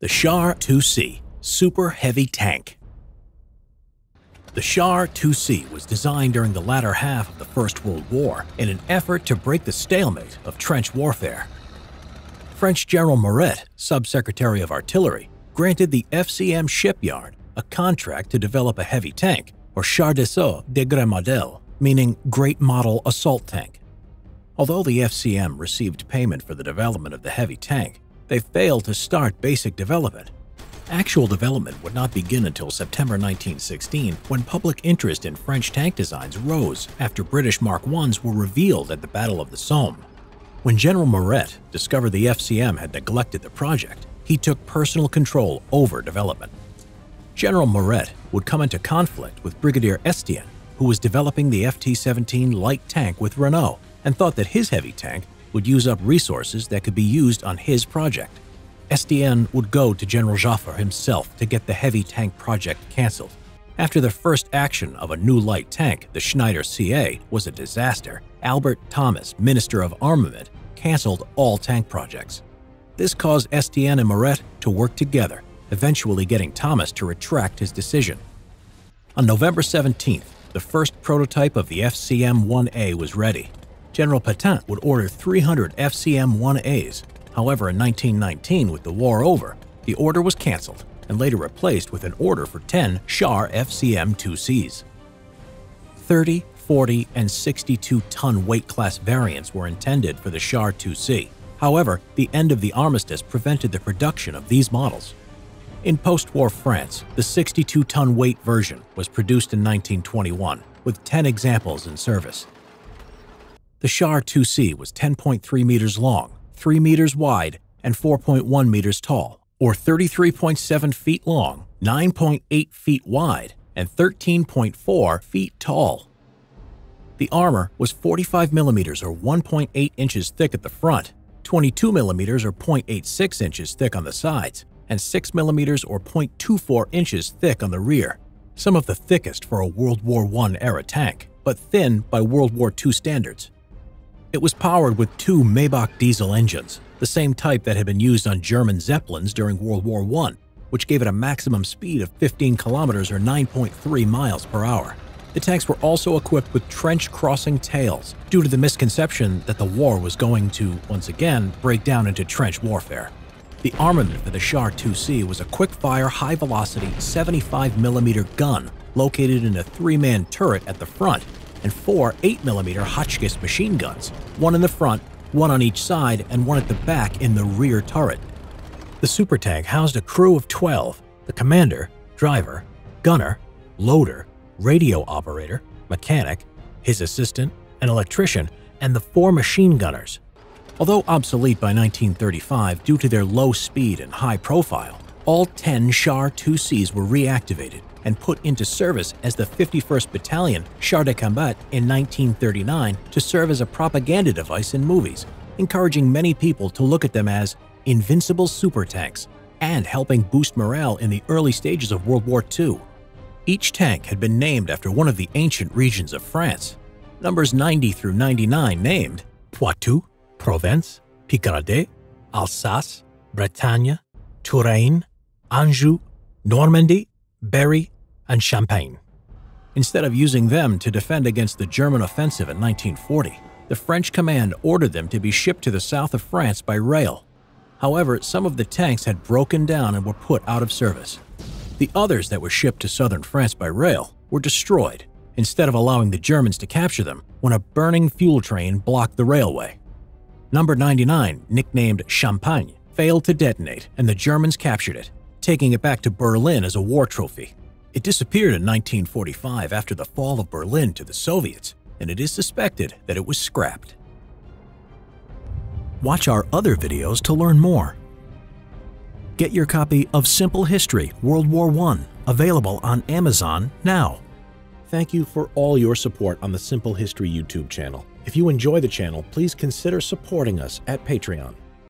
The Char 2C Super Heavy Tank The Char 2C was designed during the latter half of the First World War in an effort to break the stalemate of trench warfare. French General Mourret, Sub-Secretary of Artillery, granted the FCM shipyard a contract to develop a heavy tank, or Char d'assaut de modèle, meaning Great Model Assault Tank. Although the FCM received payment for the development of the heavy tank, they failed to start basic development. Actual development would not begin until September 1916 when public interest in French tank designs rose after British Mark Is were revealed at the Battle of the Somme. When General Mourret discovered the FCM had neglected the project, he took personal control over development. General Mourret would come into conflict with Brigadier Estienne, who was developing the FT-17 light tank with Renault and thought that his heavy tank would use up resources that could be used on his project. Estienne would go to General Joffre himself to get the heavy tank project cancelled. After the first action of a new light tank, the Schneider CA, was a disaster, Albert Thomas, Minister of Armament, cancelled all tank projects. This caused Estienne and Mourret to work together, eventually getting Thomas to retract his decision. On November 17th, the first prototype of the FCM-1A was ready. General Petain would order 300 FCM-1As. However, in 1919, with the war over, the order was cancelled and later replaced with an order for 10 Char FCM-2Cs. 30, 40, and 62-ton weight class variants were intended for the Char 2C. However, the end of the armistice prevented the production of these models. In post-war France, the 62-ton weight version was produced in 1921, with 10 examples in service. The Char 2C was 10.3 meters long, 3 meters wide, and 4.1 meters tall, or 33.7 feet long, 9.8 feet wide, and 13.4 feet tall. The armor was 45 millimeters or 1.8 inches thick at the front, 22 millimeters or 0.86 inches thick on the sides, and 6 millimeters or 0.24 inches thick on the rear, some of the thickest for a World War I era tank, but thin by World War II standards. It was powered with two Maybach diesel engines, the same type that had been used on German Zeppelins during World War I, which gave it a maximum speed of 15 kilometers or 9.3 miles per hour. The tanks were also equipped with trench-crossing tails due to the misconception that the war was going to, once again, break down into trench warfare. The armament for the Char 2C was a quick-fire, high-velocity 75mm gun located in a three-man turret at the front and four 8mm Hotchkiss machine guns, one in the front, one on each side, and one at the back in the rear turret. The super tank housed a crew of 12, the commander, driver, gunner, loader, radio operator, mechanic, his assistant, an electrician, and the four machine gunners. Although obsolete by 1935 due to their low speed and high profile, all 10 Char 2Cs were reactivated and put into service as the 51st Battalion Char de Combat in 1939 to serve as a propaganda device in movies, encouraging many people to look at them as invincible super tanks and helping boost morale in the early stages of World War II. Each tank had been named after one of the ancient regions of France. Numbers 90 through 99 named Poitou, Provence, Picardie, Alsace, Bretagne, Touraine, Anjou, Normandy, Berry, and Champagne. Instead of using them to defend against the German offensive in 1940, the French command ordered them to be shipped to the south of France by rail. However, some of the tanks had broken down and were put out of service. The others that were shipped to southern France by rail were destroyed, instead of allowing the Germans to capture them when a burning fuel train blocked the railway. Number 99, nicknamed Champagne, failed to detonate and the Germans captured it, taking it back to Berlin as a war trophy. It disappeared in 1945 after the fall of Berlin to the Soviets, and it is suspected that it was scrapped. Watch our other videos to learn more. Get your copy of Simple History World War I available on Amazon now. Thank you for all your support on the Simple History YouTube channel. If you enjoy the channel, please consider supporting us at Patreon.